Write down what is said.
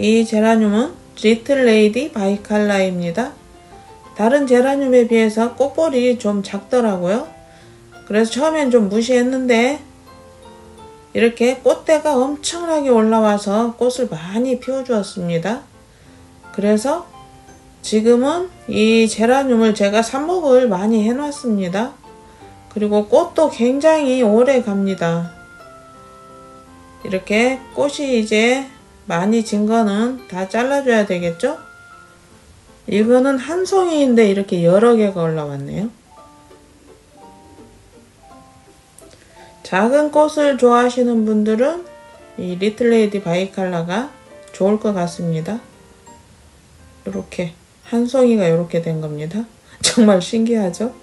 이 제라늄은 리틀 레이디 바이칼라입니다. 다른 제라늄에 비해서 꽃볼이 좀 작더라고요. 그래서 처음엔 좀 무시했는데 이렇게 꽃대가 엄청나게 올라와서 꽃을 많이 피워주었습니다. 그래서 지금은 이 제라늄을 제가 삽목을 많이 해놨습니다. 그리고 꽃도 굉장히 오래 갑니다. 이렇게 꽃이 이제 많이 진 거는 다 잘라줘야 되겠죠? 이거는 한 송이인데 이렇게 여러 개가 올라왔네요. 작은 꽃을 좋아하시는 분들은 이 리틀레이디 바이칼라가 좋을 것 같습니다. 이렇게 한 송이가 이렇게 된 겁니다. 정말 신기하죠?